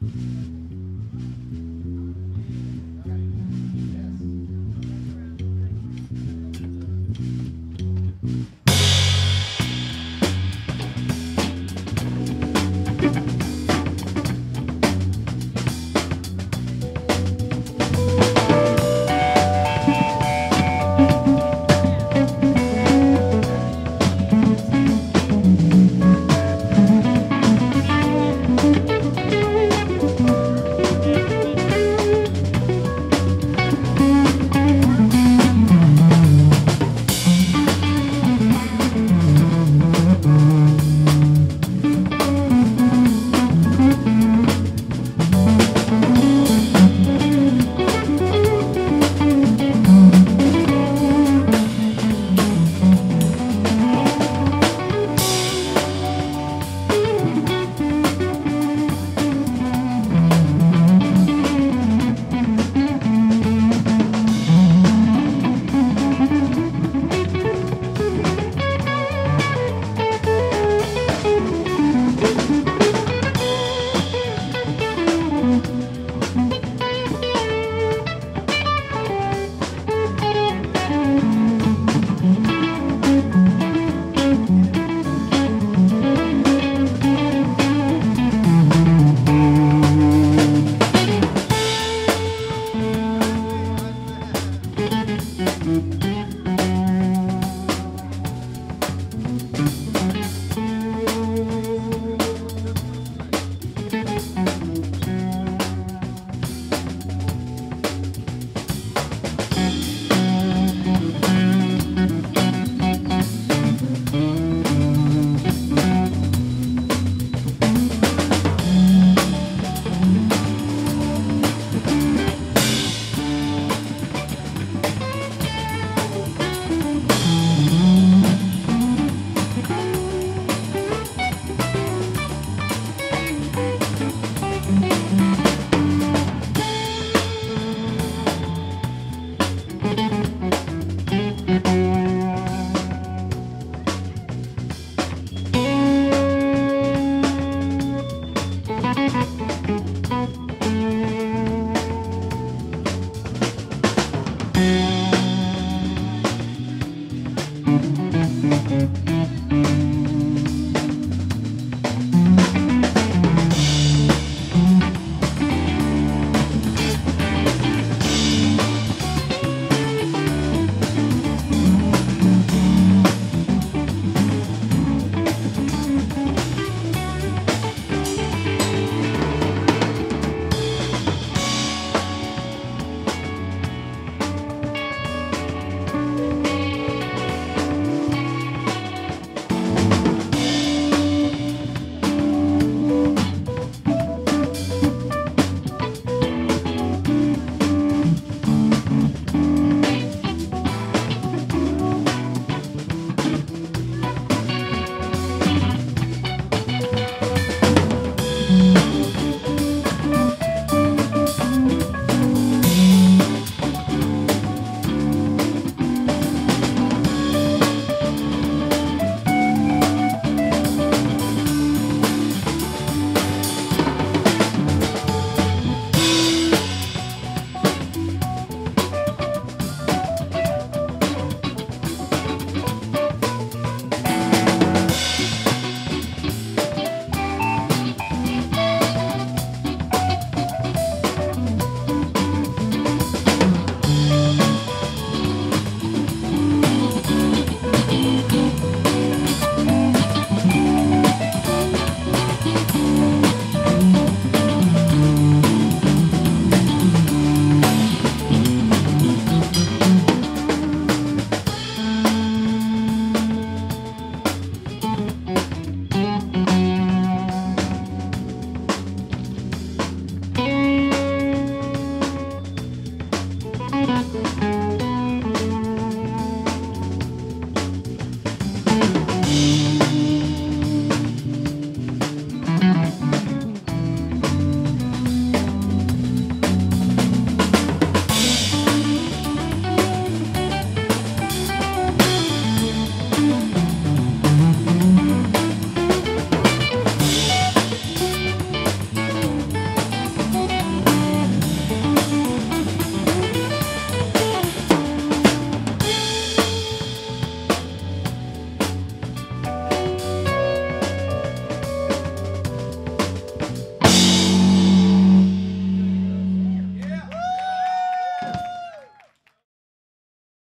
Bye.